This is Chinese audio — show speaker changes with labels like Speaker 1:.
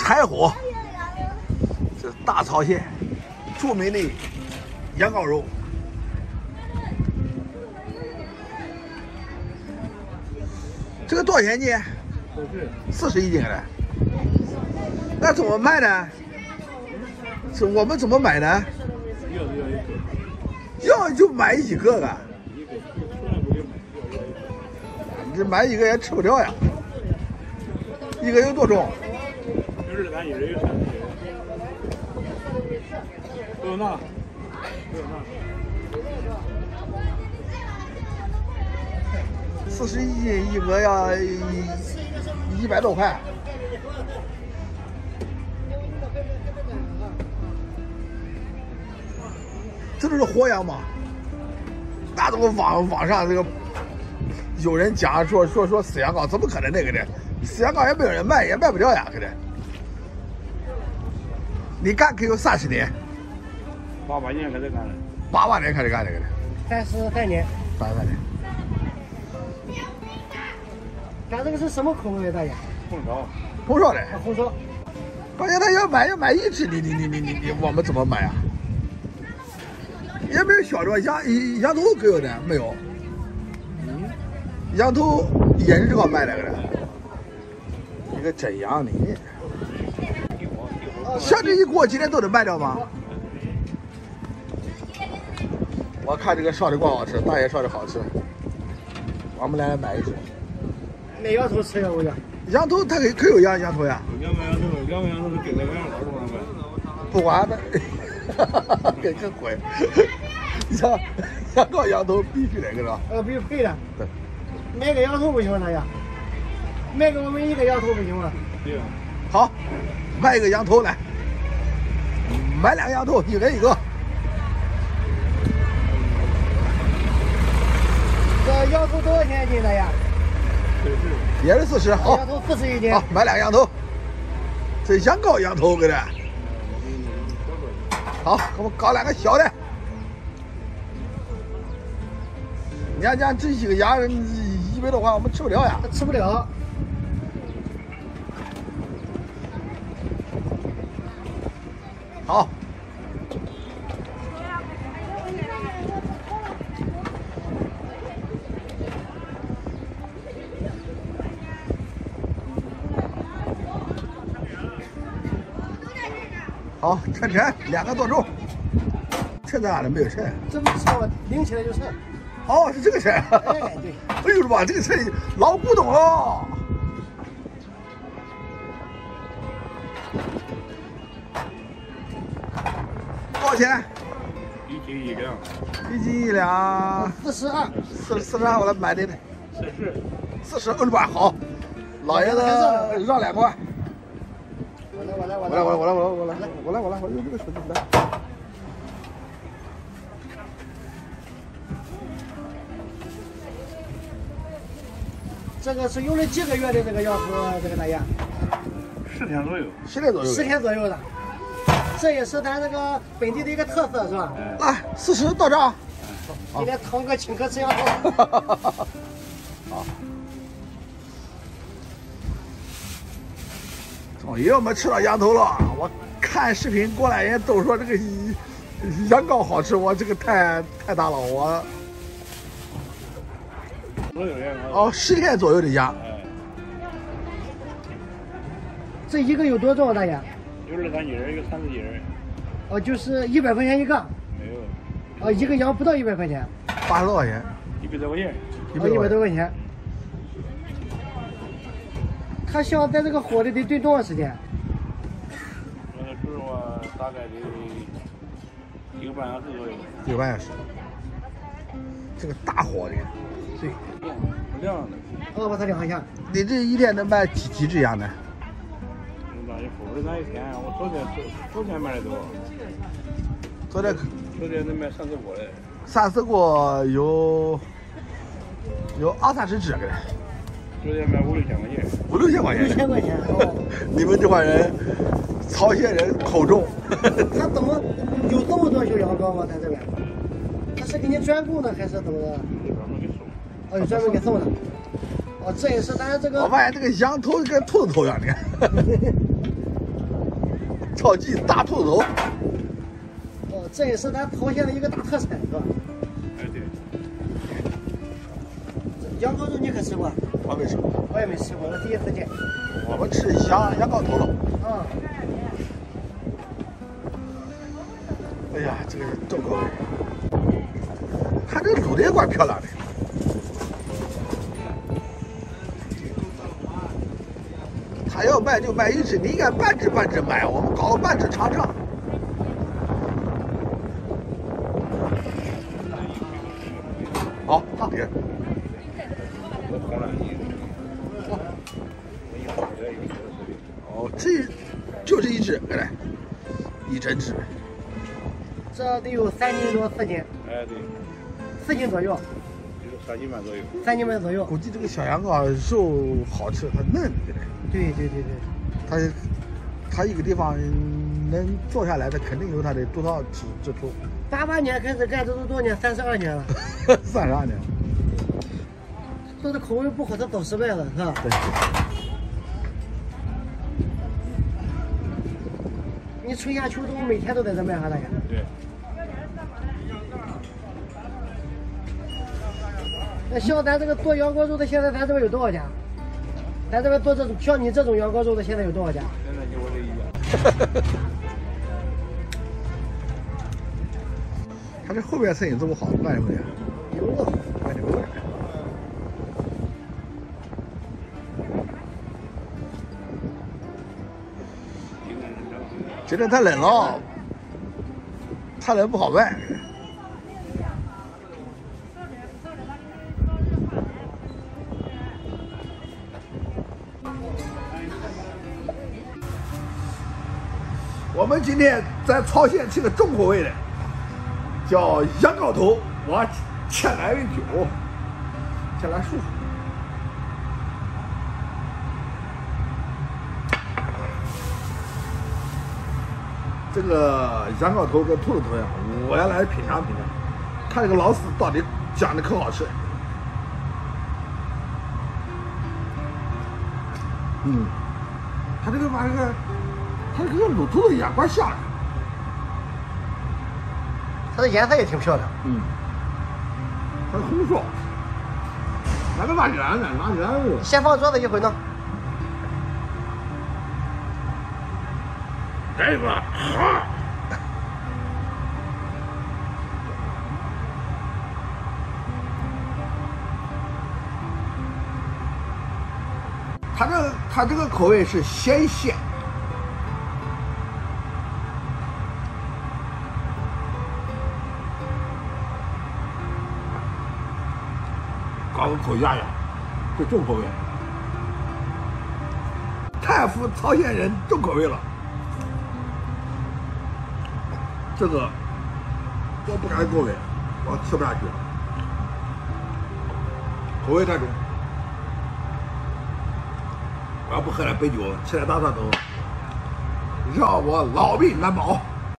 Speaker 1: 柴火，这大朝鲜著名的羊羔肉。这个多少钱一斤？四十一斤的。那怎么卖呢？是我们怎么买呢？要就买一个啊！你这买一个也吃不掉呀。一个有多重？
Speaker 2: 有二三斤，有三斤。都有那，都有那。
Speaker 1: 四十一斤一个要一百多块。这都是活羊吗？那怎么网网上这个有人讲说说说死羊羔，怎么可能那个的？死羊羔也没有人卖，也卖不掉呀，可能。你干可有三十年？
Speaker 2: 八八年开始干的。
Speaker 1: 八八年开始干这个的。
Speaker 3: 三十三年。
Speaker 1: 三十三年。
Speaker 3: 咱这个是什么口味的大爷？
Speaker 2: 红烧。
Speaker 1: 红烧的。
Speaker 3: 红烧。
Speaker 1: 关键他要买要买一只，你你你你你你，我们怎么买啊？也没有小着羊羊头给有的没有？嗯羊头也是这个卖那个的，一个真羊的。像这一锅今天都得卖掉吗？我看这个烧的光好吃，大爷烧的好吃，我们来买一只。
Speaker 3: 买羊头吃呀，我讲。
Speaker 1: 羊头它可可有羊羊头呀？
Speaker 2: 两个羊头，两个羊头是给那个羊肉多少
Speaker 1: 不管的，给个鬼！羊羊羔羊头必须得，是吧？
Speaker 3: 呃，必须配的。
Speaker 1: 对。
Speaker 3: 买个羊头不行吗？大爷？买给我们一个羊头不行吗？
Speaker 2: 对。
Speaker 1: 好，买一个羊头来。买两个羊头，一人一个。
Speaker 3: 这羊头多少钱一斤，的呀？
Speaker 1: 也是四十。好。
Speaker 3: 羊头四十一斤。
Speaker 1: 好，买两个羊头。这羊羔羊头，给的。好，给我搞两个小的。你看，讲这几个羊，一百多块，我们吃不了呀。
Speaker 3: 吃不了。
Speaker 1: 好。好，称称，两个多重。称在哪里？没有称。
Speaker 3: 这么称，拎起来就称。
Speaker 1: 哦，是这个秤。哎，
Speaker 3: 对。
Speaker 1: 哎呦我的妈，这个秤老古董了。多少钱？
Speaker 2: 一斤一两。
Speaker 1: 一斤一两。
Speaker 3: 四十二。
Speaker 1: 四四十二，我来买的。
Speaker 2: 四十。
Speaker 1: 四十，二吧，好。老爷子让两块。
Speaker 3: 我来，我来，
Speaker 1: 我来，我来，我来，我来，我来，我来，我来，我用这个手机来。
Speaker 3: 这个是用了几个月的这个羊头，这个大爷？
Speaker 2: 十天左右。
Speaker 1: 十天左右。
Speaker 3: 十天左右的。这也是咱这个本地的一个特色，是吧？
Speaker 1: 来，四十到账。
Speaker 3: 今天堂哥请客吃羊头。
Speaker 1: 好。终于我们吃到羊头了。我看视频过来人都说这个羊羔好吃，我这个太太大了，我。哦，十天左右的羊。
Speaker 3: 这一个有多重，大爷？
Speaker 2: 有二三斤，有三四斤。
Speaker 3: 哦，就是一百块钱一个。
Speaker 2: 没有。
Speaker 3: 哦，一个羊不到一百块钱。
Speaker 1: 八十多块钱。
Speaker 2: 一百多块钱。
Speaker 3: 哦，一百多块钱。他想在这个火里得炖多长时间？
Speaker 2: 那个猪肉啊，大概得一个半小时左右。
Speaker 1: 一个半小时。这个大火的。对，
Speaker 2: 亮的。
Speaker 3: 哦，把它晾一下。
Speaker 1: 你这一天能卖几几只羊呢？
Speaker 2: 那一天，我昨天昨昨天卖的多。
Speaker 1: 昨天
Speaker 2: 昨天能卖三四锅嘞。
Speaker 1: 三四锅有有二三十只个。
Speaker 2: 昨天卖五六千块钱。
Speaker 1: 五六千块钱。
Speaker 3: 五千块钱。
Speaker 1: 你们这帮人，朝鲜人口重。
Speaker 3: 他怎么有这么多小羊羔吗？在这边？他是给你专供的还是怎么的？专门给送的。哦，这也是咱这个。
Speaker 1: 我发现这个羊头跟兔子头一样的。超级大兔头。
Speaker 3: 哦，这也是咱桃县的一个大特产，是吧？
Speaker 2: 哎对，
Speaker 3: 羊羔肉你可吃过？
Speaker 1: 我没吃过，
Speaker 3: 我也没吃过，我第一次见。
Speaker 1: 我们吃羊羊羔头了。
Speaker 3: 嗯，
Speaker 1: 哎呀，这个是重口味。它这卤的也怪漂亮的。他要卖就卖一只，你应该半只半只卖，我们搞个半只尝尝。好，这就这一只，来来，一整只。
Speaker 3: 这得有三斤多四斤，
Speaker 2: 哎对，
Speaker 3: 四斤左右，
Speaker 2: 就是三斤半左右。
Speaker 3: 三斤半左右。
Speaker 1: 估计这个小羊羔肉好吃，它嫩，对不对？
Speaker 3: 对对对对，
Speaker 1: 他他一个地方能做下来的，肯定有他的独到之之处。
Speaker 3: 八八年开始干，这都多少年？三十二年了。
Speaker 1: 三十二年？
Speaker 3: 做的口味不好，他早失败了，是吧？
Speaker 1: 对，
Speaker 3: 你春夏秋冬每天都在这卖哈，大哥。
Speaker 2: 对，
Speaker 3: 那像咱这个做羊羔肉的，现在咱这边有多少家？咱这边做这种像你这种羊羔肉的，现在有多少家？
Speaker 2: 现在就我这一家。
Speaker 1: 他这后边生意这么好，卖什么呀？
Speaker 3: 牛肉。
Speaker 1: 卖牛肉。今天太冷了，太冷不好卖。我们今天在朝鲜吃个重口味的，叫羊羔头，我先来杯酒，先来漱漱。这个羊羔头跟兔子头呀，我要来品尝品尝，看这个老师到底讲的可好吃。嗯，他这个把这个，他这个跟卤兔子眼光像的。
Speaker 3: 它的颜色也挺漂亮。
Speaker 1: 嗯，它是红烧，那个拿圆的，拿圆的。
Speaker 3: 先放桌子一会儿弄。
Speaker 1: 这个好。它这它这个口味是鲜鲜，搞个口压压，这重口味，太服朝鲜人重口味了。这个我不敢过味，我吃不下去，口味太重。我要不喝点白酒，吃点大蒜头，让我老命难保。